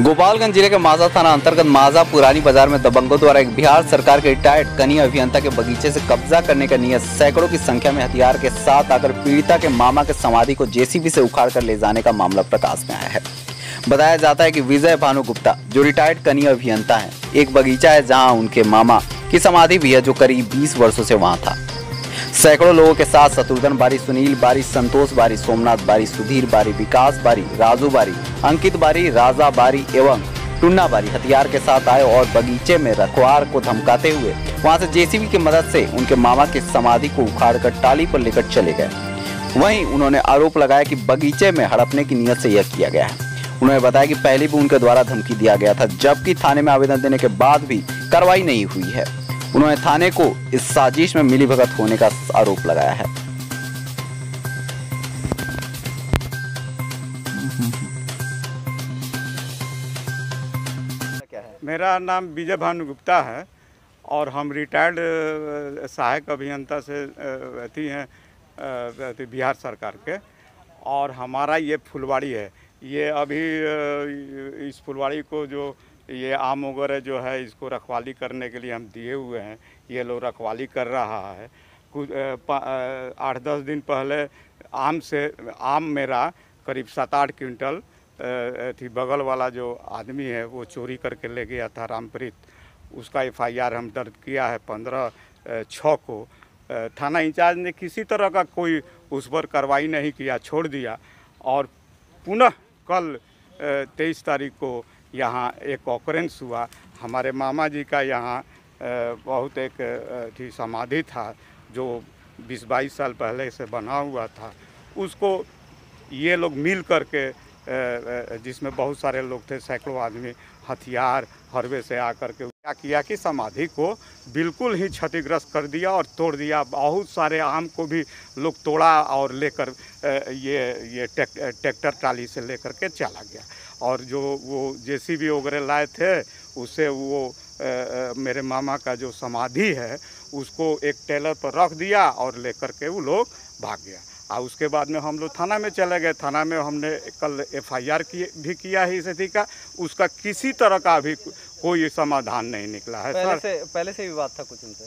गोपालगंज ज़िले के माजा थाना अंतर्गत माजा पुरानी बाज़ार में दबंगों द्वारा एक बिहार सरकार के रिटायर्ड कनीय अभियंता के बगीचे से कब्जा करने का नियत सैकड़ों की संख्या में हथियार के साथ आकर पीड़िता के मामा के समाधि को जेसीबी से उखाड़ कर ले जाने का मामला प्रकाश में आया है। बताया जाता है कि विजय भानु गुप्ता, जो रिटायर्ड कनीय अभियंता है, एक बगीचा है जहाँ उनके मामा की समाधि भी है, जो करीब बीस वर्षो से वहाँ था। सैकड़ों लोगों के साथ शत्रुघ्न बारी सुनील, बारी संतोष, बारी सोमनाथ, बारी सुधीर, बारी विकास, बारी राजू, बारी अंकित, बारी राजा, बारी एवं टुन्ना, बारी हथियार के साथ आए और बगीचे में रखवार को धमकाते हुए वहाँ से जेसीबी की मदद से उनके मामा की समाधि को उखाड़कर टाली पर लेकर चले गए। वहीं उन्होंने आरोप लगाया कि बगीचे में हड़पने की नीयत से यह किया गया है। उन्होंने बताया कि पहले भी उनके द्वारा धमकी दिया गया था, जबकि थाने में आवेदन देने के बाद भी कार्रवाई नहीं हुई है। उन्होंने थाने को इस साजिश में मिलीभगत होने का आरोप लगाया है। मेरा नाम विजय भानु गुप्ता है और हम रिटायर्ड सहायक अभियंता से अथी हैं बिहार सरकार के और हमारा ये फुलवाड़ी है। ये अभी इस फुलवाड़ी को जो ये आम वगैरह जो है, इसको रखवाली करने के लिए हम दिए हुए हैं। ये लोग रखवाली कर रहा है। कुछ आठ दस दिन पहले आम से, आम मेरा करीब सात आठ क्विंटल थी। बगल वाला जो आदमी है, वो चोरी करके ले गया था रामप्रीत। उसका एफआईआर हम दर्ज किया है पंद्रह छः को। थाना इंचार्ज ने किसी तरह का कोई उस पर कार्रवाई नहीं किया, छोड़ दिया। और पुनः कल तेईस तारीख को यहाँ एक ऑकरेंस हुआ। हमारे मामा जी का यहाँ बहुत एक थी समाधि था, जो बीस बाईस साल पहले से बना हुआ था। उसको ये लोग मिल करके जिसमें बहुत सारे लोग थे, सैकड़ों आदमी, हथियार, हरवे से आकर के क्या किया कि समाधि को बिल्कुल ही क्षतिग्रस्त कर दिया और तोड़ दिया। बहुत सारे आम को भी लोग तोड़ा और लेकर ये ये टेक- ट्रैक्टर ट्राली से लेकर के चला गया। और जो वो जेसीबी वगैरह लाए थे उससे वो अ, अ, मेरे मामा का जो समाधि है उसको एक टेलर पर रख दिया और लेकर के वो लोग भाग गया। और उसके बाद में हम लोग थाना में चले गए। थाना में हमने कल एफआईआर किए भी किया है इस अथी का। उसका किसी तरह का अभी कोई समाधान नहीं निकला है पहले से पहले से विवाद था कुछ उनसे?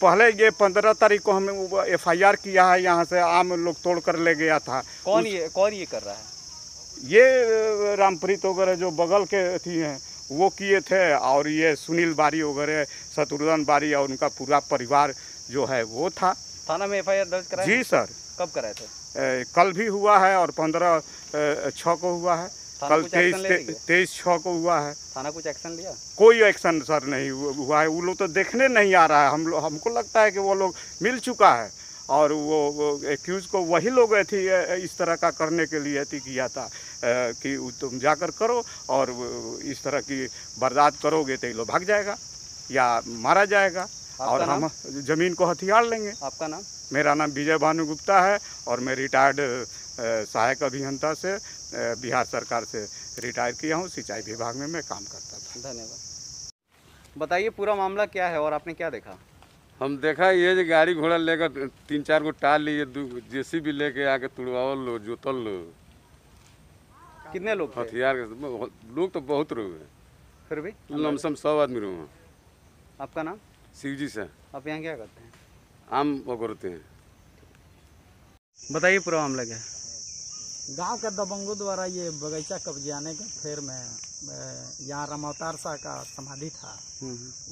पहले ये पंद्रह तारीख को हमें एफ़ आई आर किया है यहाँ से आम लोग तोड़ कर ले गया था। कौन उस- ये कौन ये कर रहा है? ये रामप्रीत वगैरह जो बगल के अथी हैं वो किए थे और ये सुनील बारी वगैरह शत्रुघ्न बारी और उनका पूरा परिवार जो है वो था। थाना में एफआईआर दर्ज कराया जी सर। कब कराए थे? अ, कल भी हुआ है और पंद्रह छः को हुआ है। कल तेईस? तेईस छः को हुआ है। थाना कुछ एक्शन लिया? कोई एक्शन सर नहीं हुआ है। वो लोग तो देखने नहीं आ रहा है। हम लोग हमको लगता है कि वो लोग मिल चुका है। और वो, वो एक्यूज को वही लोग अ, इस तरह का करने के लिए थी किया था कि तुम जाकर करो और इस तरह की बर्दाश्त करोगे तो ये लोग भाग जाएगा या मारा जाएगा और हम ज़मीन को हथियार लेंगे। आपका नाम? मेरा नाम विजय भानु गुप्ता है और मैं रिटायर्ड सहायक अभियंता से बिहार सरकार से रिटायर किया हूँ सिंचाई विभाग में मैं काम करता था। धन्यवाद। बताइए पूरा मामला क्या है और आपने क्या देखा? हम देखा ये जो गाड़ी घोड़ा लेकर तीन चार गो टाल लिए जे भी लेके आके तुड़वावल लो जोतल। लो कितने लोग हथियार के लोग तो बहुत लोग हैं। फिर भी? लमसम सौ आदमी रहो। आपका नाम? शिव जी सर। आप यहाँ क्या करते हैं? आम पकड़ते हैं। बताइए पूरा मामला क्या है? गाँव के दबंगों द्वारा ये बगीचा कब्जाने के फेर में यहाँ रामावतार शाह का समाधि था।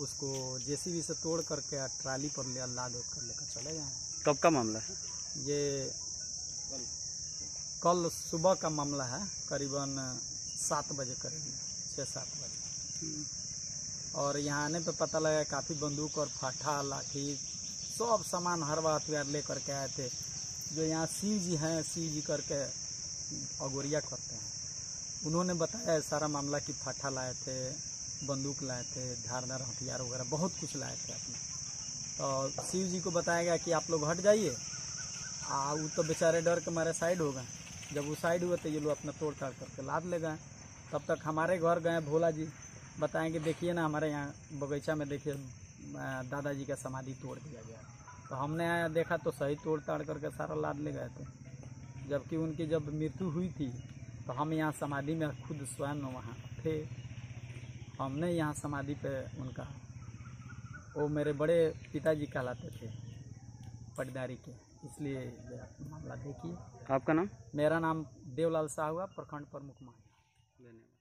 उसको जेसीबी से तोड़ करके ट्राली पर ले लाद कर लेकर चले गए कब का मामला है? ये कल सुबह का मामला है करीबन सात बजे करीब छः सात बजे। और यहाँ आने पे पता लगा काफ़ी बंदूक और फाठा लाठी सब सामान हरवा हथियार लेकर के आए थे। जो यहाँ शिव जी हैं शिव जी करके अगोरिया करते हैं। उन्होंने बताया सारा मामला कि फाठा लाए थे, बंदूक लाए थे, धारदार हथियार वगैरह, बहुत कुछ लाए थे अपने। तो शिव जी को बताया गया कि आप लोग हट जाइए। आ वो तो बेचारे डर के मारे साइड हो गए। जब वो साइड हुए तो ये लोग अपना तोड़ ताड़ करके लाद ले गए। तब तक हमारे घर गए भोला जी। बताएँगे देखिए ना, हमारे यहाँ बगीचा में देखिए दादाजी का समाधि तोड़ दिया गया। तो हमने आया देखा तो सही तोड़ ताड़ करके सारा लाद ले गए थे। जबकि उनकी जब मृत्यु हुई थी तो हम यहाँ समाधि में खुद स्वयं वहाँ थे। हमने यहाँ समाधि पे उनका वो मेरे बड़े पिताजी कहलाते थे पटदारी के। इसलिए मामला देखिए। आपका नाम? मेरा नाम देवलाल साह हुआ प्रखंड प्रमुख मान धन्यवाद।